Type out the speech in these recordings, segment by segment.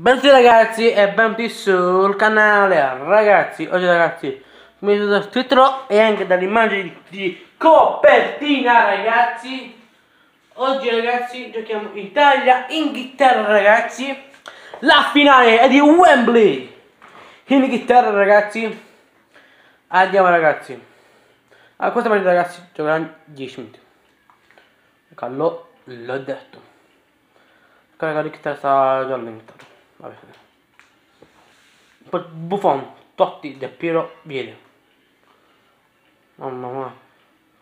Benvenuti ragazzi e benvenuti sul canale. Ragazzi, oggi ragazzi Come vedete dal e anche dall'immagine di, copertina ragazzi. Oggi ragazzi giochiamo Italia-Inghilterra ragazzi. La finale è di Wembley. In Inghilterra ragazzi. Andiamo ragazzi. A questa partita ragazzi giocheranno 10 minuti. Ecco, l'ho detto. Carica l'Inghilterra sta già all'interno Vabbè. Buffon, Totti, Del Piero, viene. Mamma mia.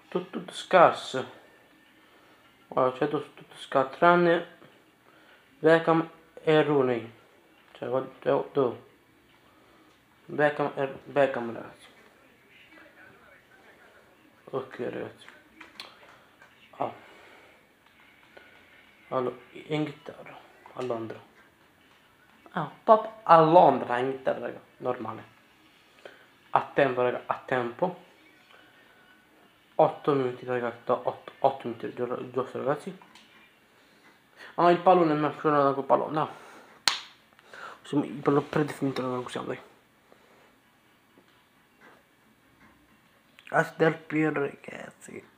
Tutto, tutto scarso. Guarda, c'è tutto, tutto scarso. Tranne Beckham e Rooney. Cioè, cioè dove? Beckham e Beckham, ragazzi. Ok, ragazzi. Oh. Allora, Inghilterra, a Londra. Ah, pop a Londra, Inghilterra, raga. Normale. A tempo, raga, a tempo. 8 minuti, raga. 8, 8 minuti giusto, ragazzi. Ah, il pallone non è funzionato col pallone, no. Il pallone predefinito non usiamo, dai. As del più, ragazzi.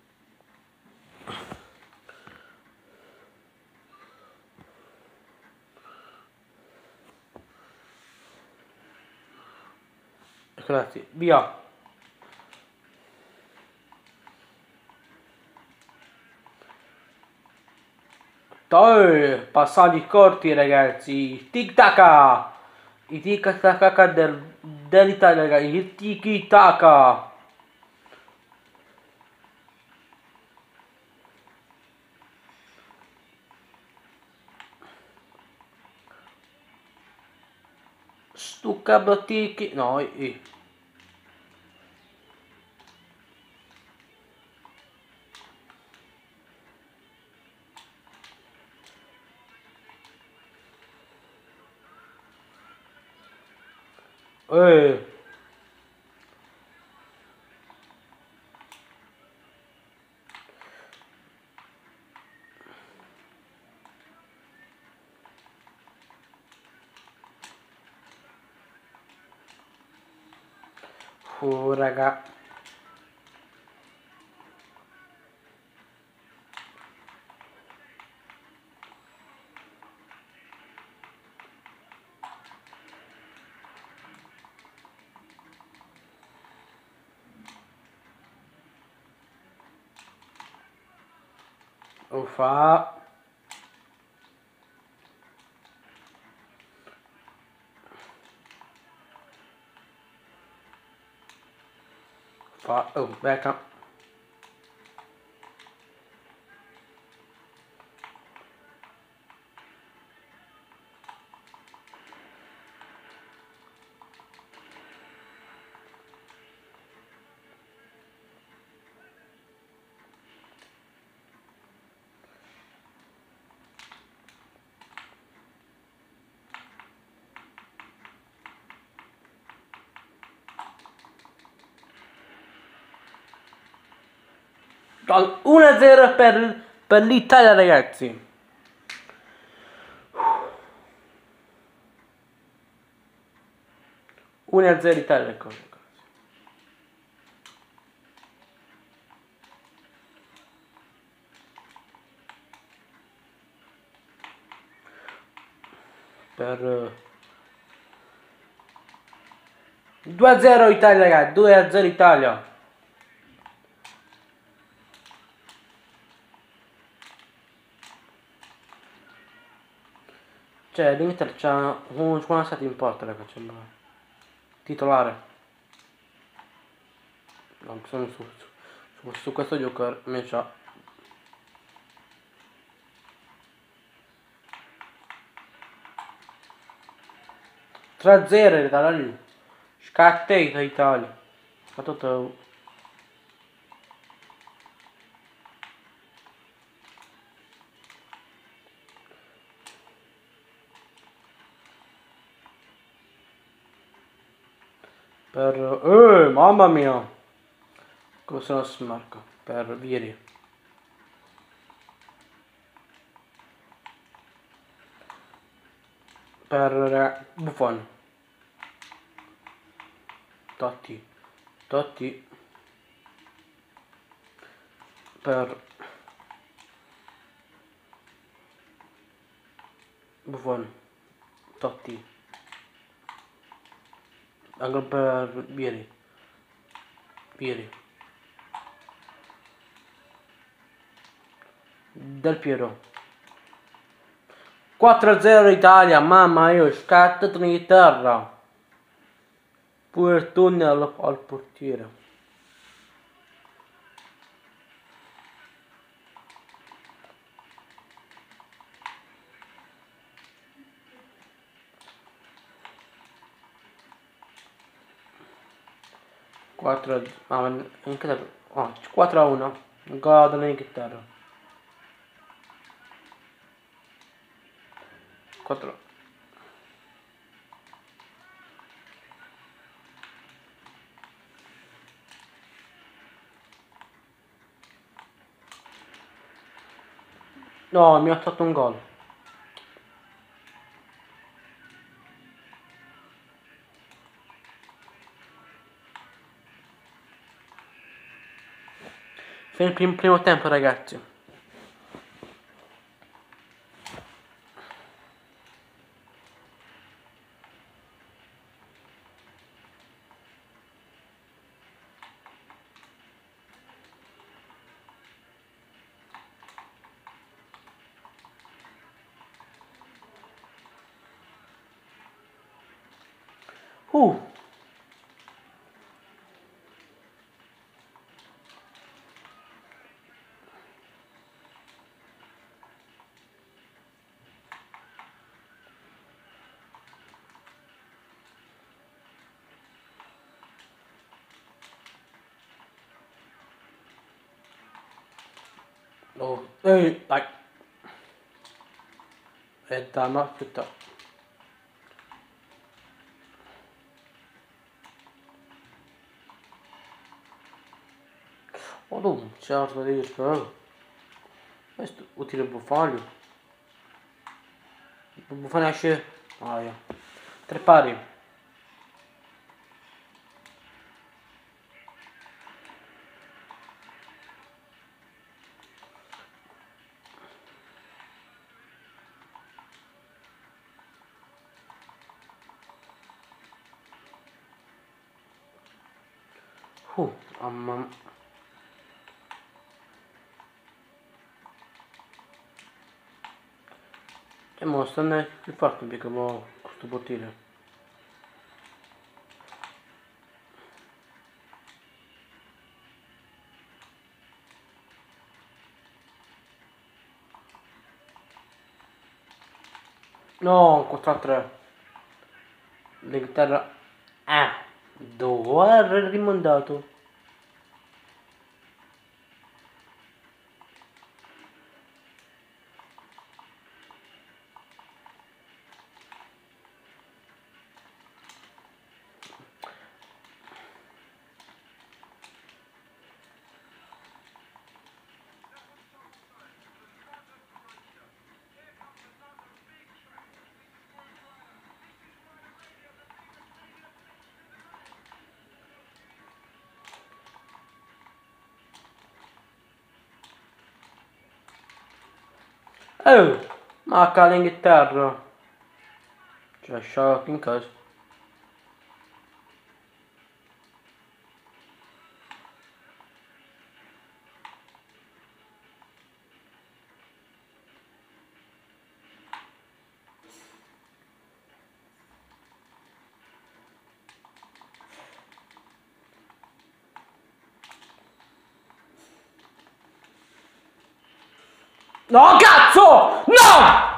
Grazie, via. Dai, passaggi corti ragazzi. Tic tac. I tic tac del, dell'Italia ragazzi. Il tiki taka. Stucca tiki. No, i. Eh. Oh, raga. Uffa. Fa, oh, becca. al 1-0 per, per l'Italia ragazzi. 1-0 Italia ecco. Per 2-0 Italia ragazzi. 2-0 Italia Cioè, l'Inter c'ha un buona stato in porta, sembra. Titolare. No, sono su, su, su questo gioco me c'ha. Tra zero da lì. Scattata Italia. Scattata. Per... Eh, mamma mia! Come se non smarca? Per Viri. per Buffon. Totti. Totti. Per Buffon. Totti. Anche per Bieri. Bieri. Del Piero. 4-0 Italia, mamma io scattato in terra. Pure il tunnel al portiere. Quattro, ah, in che oh, 4 a 1, gol dell'Inghilterra. 4 No, mi ha fatto un gol. Fino al primo tempo ragazzi. Uh. oh ei ai että mä pitää Oğlum çağırsa ne diyorsun abi? Neyse utile o falho. Bu falho aşı. Ah, ya. Trepare. Uh, mamma E mo stanno più forte perché mo questo bottino. No, 4 a 3. L'Inghilterra... Ah, dove ha rimontato? Oh, manca l'Inghilterra. Cioè, shock in casa. No, cazzo! No!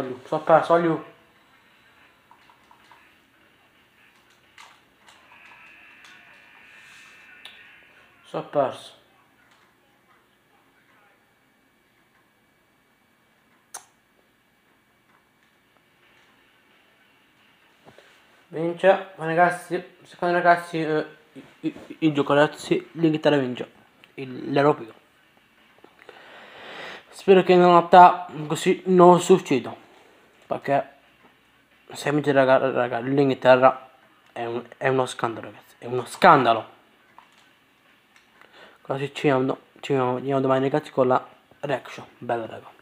Liu. Sono perso, Liu. Sono perso. Vince, ragazzi, secondo ragazzi, eh, il, il gioco ragazzi, l'Inghilterra vince l'Europeo. Spero che in realtà così non succeda, perché se vince raga, raga, l'Inghilterra è, un, è uno scandalo ragazzi, è uno scandalo. Così ci vediamo, ci vediamo domani ragazzi con la reaction, bella raga.